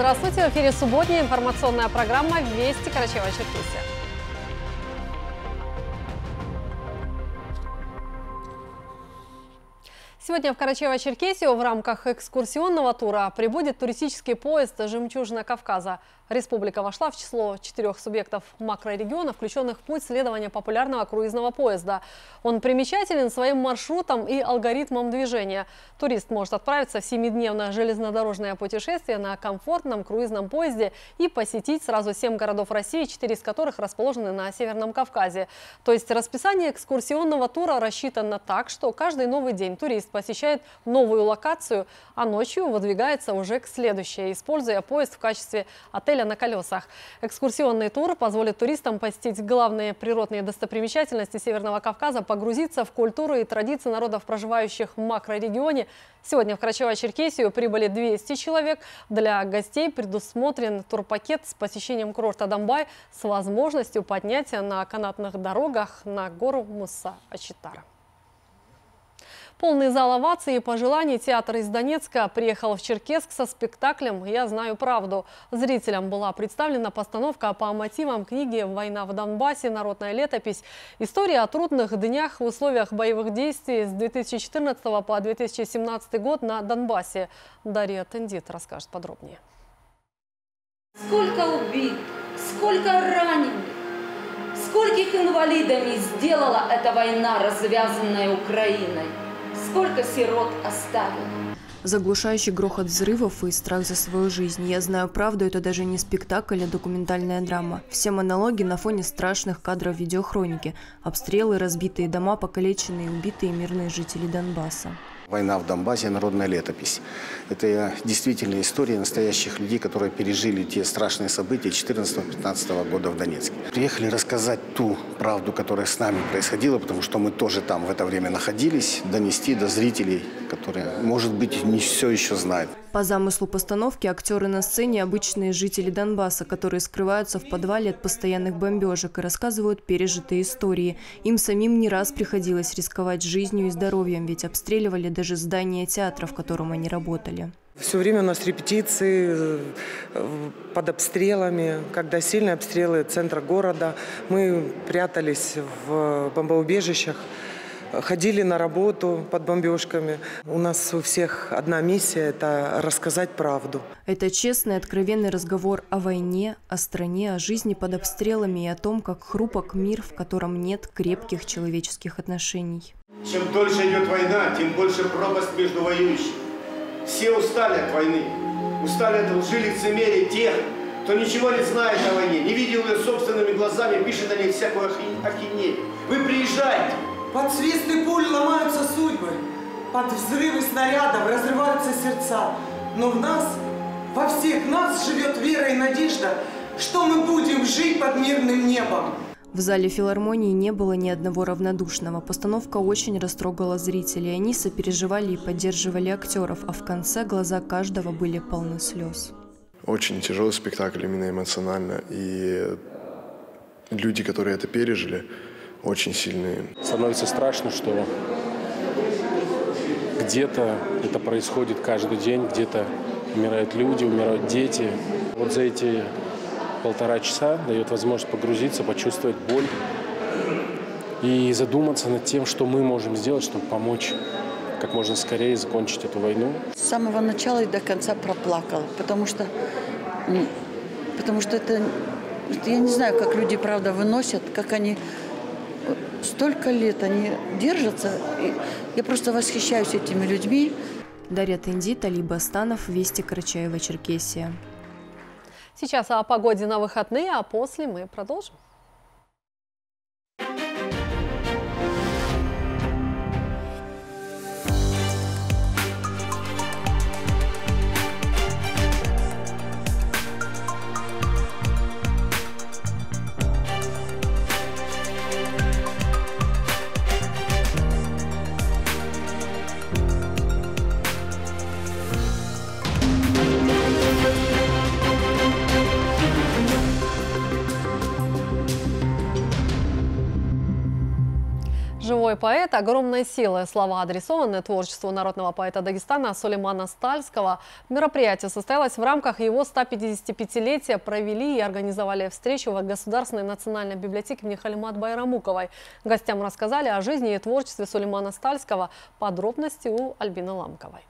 Здравствуйте, в эфире субботняя информационная программа «Вести Карачева-Черкесия». Сегодня в Карачево-Черкесию в рамках экскурсионного тура прибудет туристический поезд «Жемчужина Кавказа». Республика вошла в число четырех субъектов макрорегиона, включенных в путь следования популярного круизного поезда. Он примечателен своим маршрутом и алгоритмом движения. Турист может отправиться в семидневное железнодорожное путешествие на комфортном круизном поезде и посетить сразу семь городов России, четыре из которых расположены на Северном Кавказе. То есть расписание экскурсионного тура рассчитано так, что каждый новый день турист посещает новую локацию, а ночью выдвигается уже к следующей, используя поезд в качестве отеля отеля на колесах. Экскурсионный тур позволит туристам посетить главные природные достопримечательности Северного Кавказа, погрузиться в культуру и традиции народов, проживающих в макрорегионе. Сегодня в Карачево-Черкесию прибыли 200 человек. Для гостей предусмотрен турпакет с посещением курорта Домбай с возможностью поднятия на канатных дорогах на гору Муса-Ачитара. Полный зал оваций и пожеланий театр из Донецка приехал в Черкесск со спектаклем «Я знаю правду». Зрителям была представлена постановка по мотивам книги «Война в Донбассе. Народная летопись». История о трудных днях в условиях боевых действий с 2014 по 2017 год на Донбассе. Дарья Тендит расскажет подробнее. Сколько убит, сколько раненых, скольких инвалидами сделала эта война, развязанная Украиной. Сколько сирот оставил? Заглушающий грохот взрывов и страх за свою жизнь. Я знаю правду, это даже не спектакль, а документальная драма. Все монологи на фоне страшных кадров видеохроники. Обстрелы, разбитые дома, покалеченные, убитые мирные жители Донбасса. Война в Донбассе, народная летопись. Это действительно история настоящих людей, которые пережили те страшные события 14-15 года в Донецке. Приехали рассказать ту правду, которая с нами происходила, потому что мы тоже там в это время находились, донести до зрителей, которые, может быть, не все еще знают. По замыслу постановки актеры на сцене – обычные жители Донбасса, которые скрываются в подвале от постоянных бомбежек и рассказывают пережитые истории. Им самим не раз приходилось рисковать жизнью и здоровьем, ведь обстреливали даже здание театра, в котором они работали. Все время у нас репетиции э, под обстрелами. Когда сильные обстрелы центра города, мы прятались в бомбоубежищах ходили на работу под бомбежками. У нас у всех одна миссия – это рассказать правду. Это честный, откровенный разговор о войне, о стране, о жизни под обстрелами и о том, как хрупок мир, в котором нет крепких человеческих отношений. Чем дольше идет война, тем больше пропасть между воюющими. Все устали от войны. Устали от лжи лицемерия тех, кто ничего не знает о войне, не видел ее собственными глазами, пишет о ней всякую ахинею. Вы приезжайте, под свисты пуль ломаются судьбы, под взрывы снарядов разрываются сердца. Но в нас, во всех нас живет вера и надежда, что мы будем жить под мирным небом. В зале филармонии не было ни одного равнодушного. Постановка очень растрогала зрителей. Они сопереживали и поддерживали актеров, а в конце глаза каждого были полны слез. Очень тяжелый спектакль именно эмоционально. И люди, которые это пережили, очень сильные. Становится страшно, что где-то это происходит каждый день, где-то умирают люди, умирают дети. Вот за эти полтора часа дает возможность погрузиться, почувствовать боль и задуматься над тем, что мы можем сделать, чтобы помочь как можно скорее закончить эту войну. С самого начала и до конца проплакал, потому что, потому что это, я не знаю, как люди, правда, выносят, как они столько лет они держатся. И я просто восхищаюсь этими людьми. Дарья Тенди, Талиба Станов, Вести Карачаева, Черкесия. Сейчас о погоде на выходные, а после мы продолжим. Молодой поэт огромной силы. Слова адресованы творчеству народного поэта Дагестана Сулеймана Стальского. Мероприятие состоялось в рамках его 155-летия. Провели и организовали встречу в Государственной национальной библиотеке имени Халимат Байрамуковой. Гостям рассказали о жизни и творчестве Сулеймана Стальского. Подробности у Альбины Ламковой.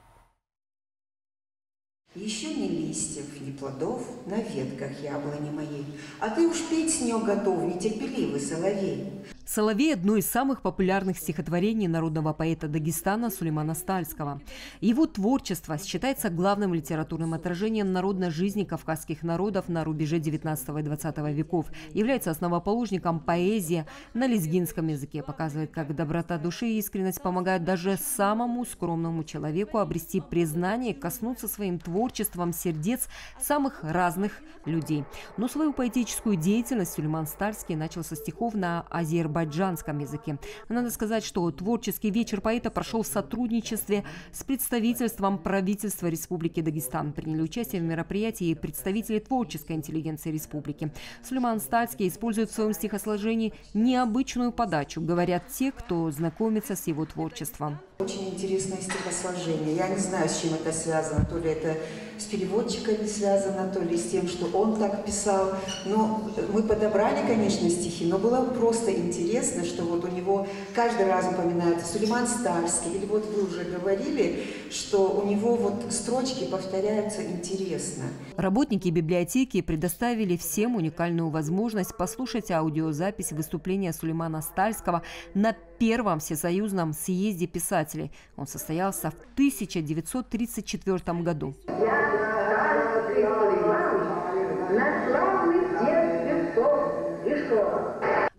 Еще ни листьев, ни плодов на ветках яблони моей, а ты уж петь с нее готов, нетерпеливый соловей. Соловей – одно из самых популярных стихотворений народного поэта Дагестана Сулеймана Стальского. Его творчество считается главным литературным отражением народной жизни кавказских народов на рубеже 19 и 20 веков, является основоположником поэзии на лезгинском языке, показывает, как доброта души и искренность помогают даже самому скромному человеку обрести признание, коснуться своим творчеством сердец самых разных людей. Но свою поэтическую деятельность Сулейман Стальский начал со стихов на азербайджанском азербайджанском языке. Надо сказать, что творческий вечер поэта прошел в сотрудничестве с представительством правительства Республики Дагестан. Приняли участие в мероприятии представители творческой интеллигенции республики. Сулейман Стальский использует в своем стихосложении необычную подачу, говорят те, кто знакомится с его творчеством. Очень интересное стихосложение. Я не знаю, с чем это связано. То ли это с переводчиками связано, то ли с тем, что он так писал. Но мы подобрали, конечно, стихи, но было просто интересно, что вот у него каждый раз упоминается Сулейман Старский, или вот вы уже говорили, что у него вот строчки повторяются интересно. Работники библиотеки предоставили всем уникальную возможность послушать аудиозапись выступления Сулеймана Стальского на первом всесоюзном съезде писателей. Он состоялся в 1934 году.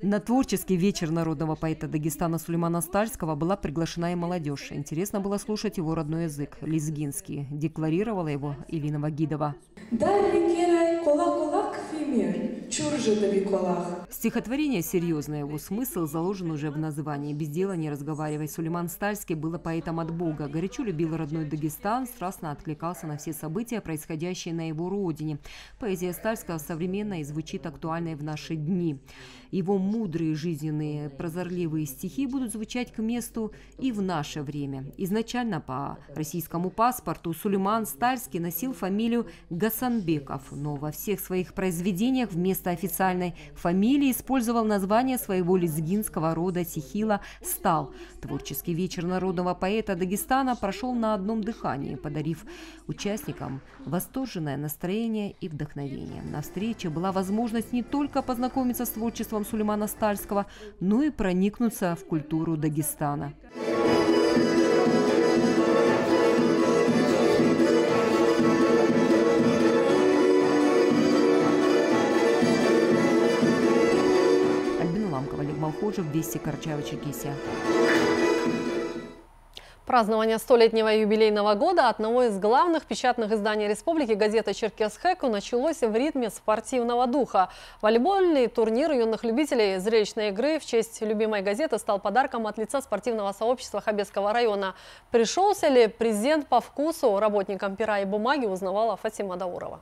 На творческий вечер народного поэта Дагестана Сулеймана Стальского была приглашена и молодежь. Интересно было слушать его родной язык – лезгинский. Декларировала его Илина Вагидова. Стихотворение серьезное, его смысл заложен уже в названии. Без дела не разговаривай. Сулейман Стальский был поэтом от Бога. Горячо любил родной Дагестан, страстно откликался на все события, происходящие на его родине. Поэзия Стальского современная и звучит актуальной в наши дни. Его мудрые жизненные прозорливые стихи будут звучать к месту и в наше время. Изначально по российскому паспорту Сулейман Стальский носил фамилию Гасанбеков, но во всех своих произведениях вместо официальной фамилии использовал название своего лезгинского рода Сихила Стал. Творческий вечер народного поэта Дагестана прошел на одном дыхании, подарив участникам восторженное настроение и вдохновение. На встрече была возможность не только познакомиться с творчеством Сулеймана Стальского, но и проникнуться в культуру Дагестана. Олег Малхожев, Вести Карачаева-Черкесия. Празднование столетнего юбилейного года одного из главных печатных изданий республики газета «Черкес-Хэку» началось в ритме спортивного духа. Волейбольный турнир юных любителей зрелищной игры в честь любимой газеты стал подарком от лица спортивного сообщества Хабесского района. Пришелся ли президент по вкусу работникам пера и бумаги, узнавала Фатима Даурова.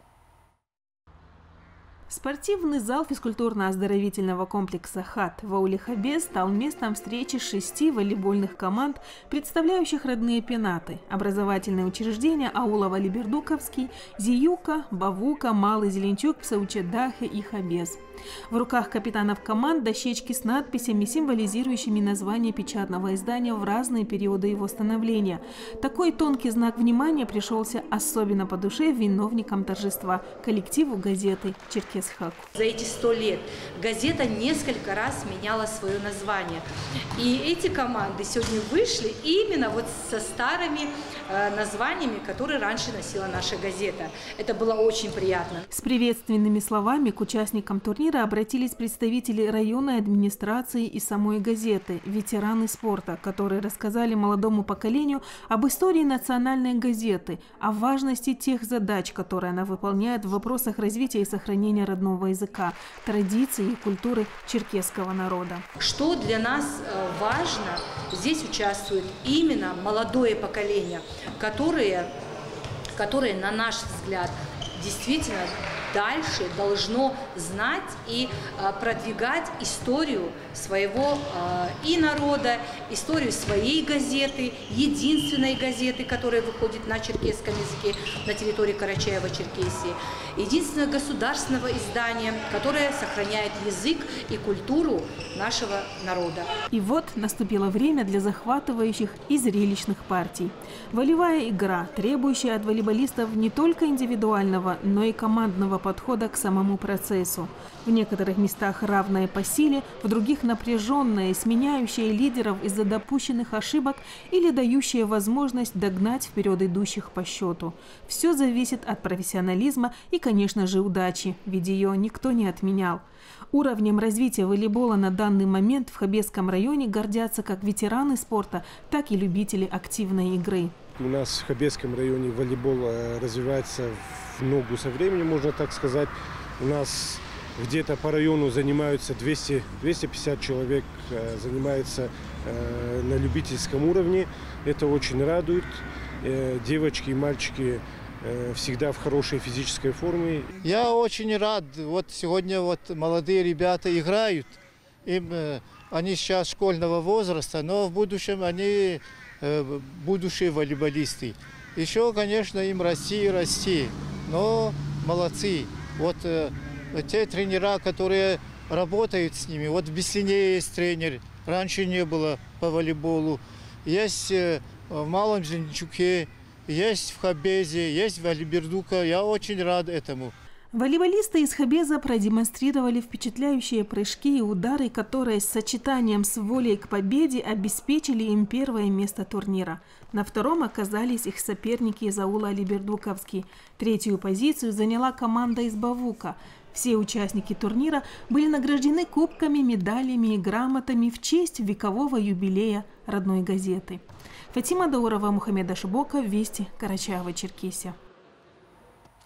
Спортивный зал физкультурно-оздоровительного комплекса «ХАТ» в Аулихабе стал местом встречи шести волейбольных команд, представляющих родные пенаты, образовательные учреждения аула Валибердуковский, Зиюка, Бавука, Малый Зеленчук, Псаучедахе и Хабез – в руках капитанов команд дощечки с надписями, символизирующими название печатного издания в разные периоды его становления. Такой тонкий знак внимания пришелся особенно по душе виновникам торжества, коллективу газеты «Черкесхак». За эти сто лет газета несколько раз меняла свое название. И эти команды сегодня вышли именно вот со старыми э, названиями, которые раньше носила наша газета. Это было очень приятно. С приветственными словами к участникам турнира обратились представители районной администрации и самой газеты, ветераны спорта, которые рассказали молодому поколению об истории национальной газеты, о важности тех задач, которые она выполняет в вопросах развития и сохранения родного языка, традиций и культуры черкесского народа. Что для нас э, важно, здесь участвует именно молодое поколение, которые, которые на наш взгляд, действительно дальше должно знать и продвигать историю своего и народа, историю своей газеты, единственной газеты, которая выходит на черкесском языке на территории Карачаева-Черкесии, единственного государственного издания, которое сохраняет язык и культуру нашего народа. И вот наступило время для захватывающих и зрелищных партий. Волевая игра, требующая от волейболистов не только индивидуального, но и командного подхода к самому процессу. В некоторых местах равное по силе, в других напряженное, сменяющее лидеров из-за допущенных ошибок или дающее возможность догнать вперед идущих по счету. Все зависит от профессионализма и, конечно же, удачи, ведь ее никто не отменял. Уровнем развития волейбола на данный момент в Хабесском районе гордятся как ветераны спорта, так и любители активной игры. У нас в Хабесском районе волейбол э, развивается в ногу со временем, можно так сказать. У нас где-то по району занимаются 200, 250 человек, э, занимается э, на любительском уровне. Это очень радует. Девочки и мальчики всегда в хорошей физической форме. Я очень рад. Вот сегодня вот молодые ребята играют. Им, они сейчас школьного возраста, но в будущем они будущие волейболисты. Еще, конечно, им расти и расти. Но молодцы. Вот те тренера, которые работают с ними. Вот в Беслине есть тренер, раньше не было по волейболу. Есть э, в Малом Зеленчуке, есть в Хабезе, есть в Алибердука. Я очень рад этому. Волейболисты из Хабеза продемонстрировали впечатляющие прыжки и удары, которые с сочетанием с волей к победе обеспечили им первое место турнира. На втором оказались их соперники из аула Алибердуковский. Третью позицию заняла команда из Бавука. Все участники турнира были награждены кубками, медалями и грамотами в честь векового юбилея родной газеты. Фатима Даурова, Мухаммед Ашибока, Вести, Карачаева-Черкесия.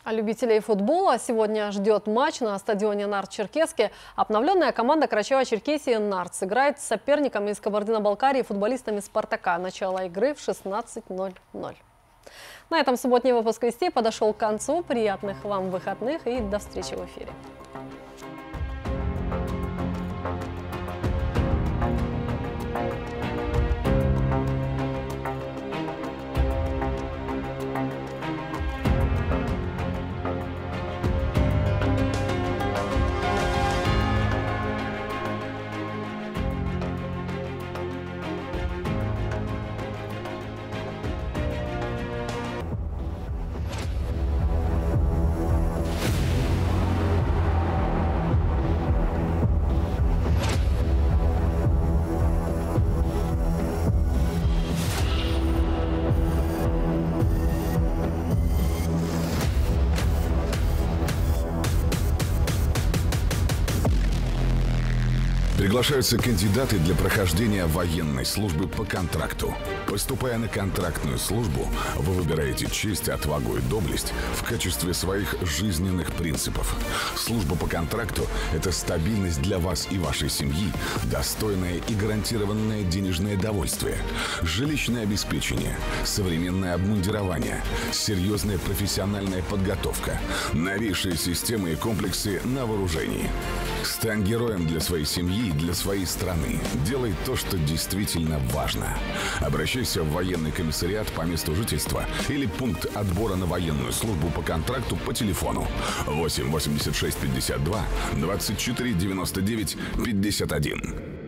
А любителей футбола сегодня ждет матч на стадионе Нарт-Черкеске. Обновленная команда Карачаева-Черкесии «Нарт» сыграет с соперниками из Кабардино-Балкарии футболистами «Спартака». Начало игры в 16.00. На этом субботний выпуск «Вестей» подошел к концу. Приятных вам выходных и до встречи в эфире. Приглашаются кандидаты для прохождения военной службы по контракту. Поступая на контрактную службу, вы выбираете честь, отвагу и доблесть в качестве своих жизненных принципов. Служба по контракту – это стабильность для вас и вашей семьи, достойное и гарантированное денежное довольствие, жилищное обеспечение, современное обмундирование, серьезная профессиональная подготовка, новейшие системы и комплексы на вооружении. Стань героем для своей семьи для своей страны. Делай то, что действительно важно. Обращайся в военный комиссариат по месту жительства или пункт отбора на военную службу по контракту по телефону 8 86 52 24 99 51.